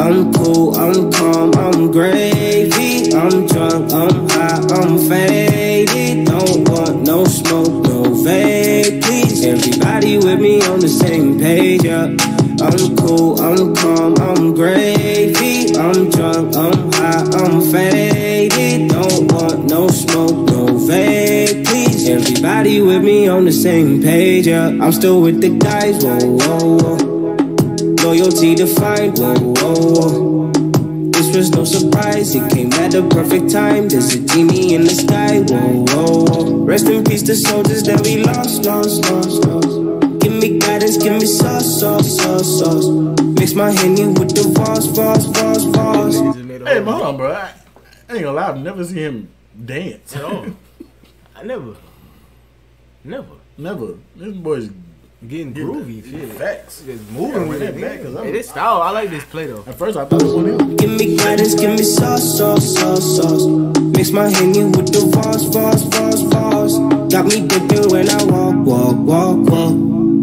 I'm cool, I'm calm, I'm gravy. I'm drunk, I'm high, I'm faded. Don't want no smoke, no vape, please. Everybody with me on the same page, yeah. I'm cool, I'm calm, I'm gravy. I'm drunk, I'm high, I'm faded. Don't want no smoke, no vape, please. Everybody with me on the same page, yeah. I'm still with the guys, whoa, whoa, whoa. Loyalty defined, whoa, whoa, whoa. This was no surprise, it came at the perfect time. There's a genie in the sky, whoa, whoa, whoa. Rest in peace, the soldiers that we lost, lost, lost, lost. Give me guidance, give me sauce, sauce, sauce, sauce. Mix my henny with the Voss, Voss, Voss, Voss. Niggas just made a Hey, whole hold on, bro. I, I ain't gonna lie, I've never seen him dance. At all. I never. Never. never. This boy's Getting getting groovy, the- shit. Facts. Just moving run with it, back, 'cause man. I'm- Hey, this style, I like this play though. At first, I thought it was him. Give me guidance, give me sauce, sauce, sauce, sauce. Mix my henny with the Voss, Voss, Voss, Voss. Got me dipping when I walk, walk, walk, walk.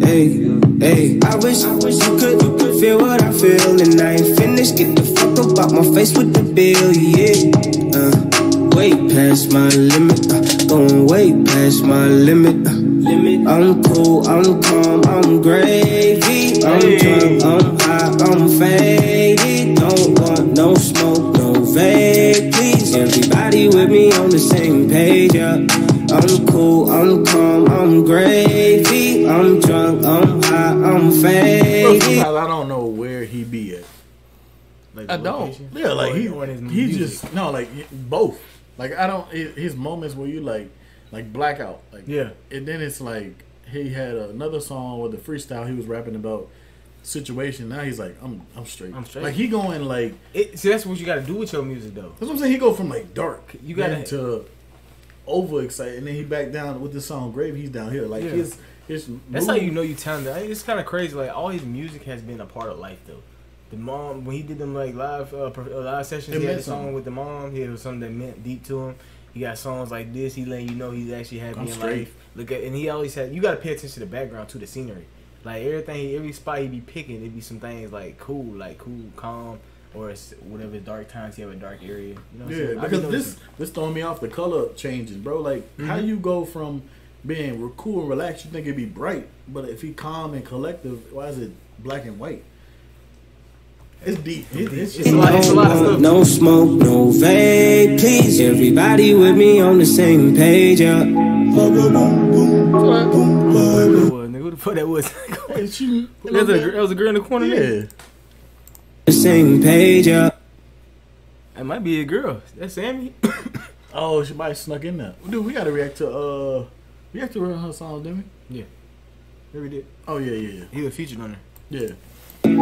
Hey, hey. I wish, I wish you could, you could feel what I feel, and I ain't finished. Get the fuck up out my face with the bill, yeah. Uh, way past my limit, uh, going way past my limit. Uh, limit. I'm cool, I'm calm, I'm gravy. I'm drunk, I'm high, I'm faded. Don't want no smoke, no vape, please. Everybody with me on the same page, yeah. I'm cool, I'm calm, I'm gravy. I'm drunk, I'm high, I'm Bro, faded. I don't know where he be at. Like I don't. location. Yeah, like Or- he or he just no like both. Like I don't his moments where you like like blackout like Yeah. and then it's like he had another song with the freestyle he was rapping about situation. Now he's like I'm I'm straight. I'm straight. Like he going like It, see, that's what you got to do with your music though. that's what I'm saying. He go from like dark You gotta- to overexcited and then he back down with the song Grave. He's down here like Yeah. his his. That's how you know you talented. It's kind of crazy. Like all his music has been a part of life though. The mom when he did them like live uh, uh, live sessions, It he had meant a song something. with the mom. He had something that meant deep to him. He got songs like this. He letting you know he's actually happy I'm in straight. life. Look at and he always had. You got to pay attention to the background to the scenery. Like everything, every spot he be picking, it be some things like cool, like cool, calm, or it's whatever dark times he have a dark area. You know what I'm Yeah, saying? I be because this this throwing me off the color changes, bro. Like how Mm-hmm. you go from being cool and relaxed, you think it'd be bright, but if he calm and collective, why is it black and white? It's deep. It- it's It's a lot- it's a lot of stuff. No smoke, no vape, please. Everybody with me on the same page, yeah. What that was, nigga. Who the fuck that was? That, was a, that was a girl in the corner. yeah. The same page, yeah. That might be a girl. That's Sammy. Oh, she might have snuck in there. Dude, we gotta react to uh, react to her, her songs, didn't we? Yeah. Maybe did. Oh yeah, yeah, yeah. He was featured on there. yeah. That's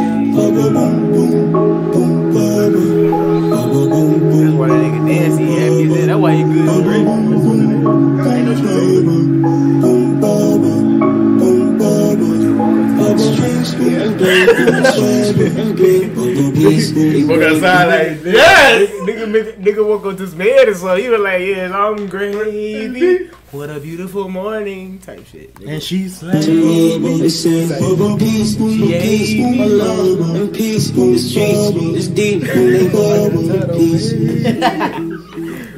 why that nigga dance. He happy. That's why he good. Right? Walk outside like Yeah, nigga, nigga, woke up to some head and so he was like, "Yeah, I'm gravy. What a beautiful morning." Type shit. nigga. and she's like.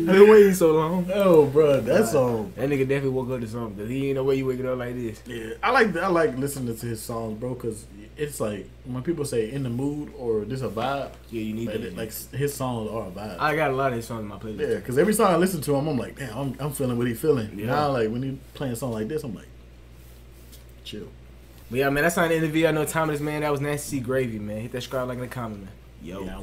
I've been waiting so long. oh, bro, that song. That nigga definitely woke up to something because he ain't know where you waking up like this. Yeah, I like I like listening to his songs, bro, because it's like when people say in the mood or this a vibe, Yeah, you need like, that. like his songs are a vibe. I got a lot of his songs in my playlist. yeah, because every song I listen to him, I'm like, damn, I'm, I'm feeling what he feeling. Yeah. Now, like when he playing a song like this, I'm like, chill. But yeah, man, that's not the interview. I know time of this man. That was Nasty C Gravy, man. Hit that subscribe like in the comment, man. Yo. Yeah.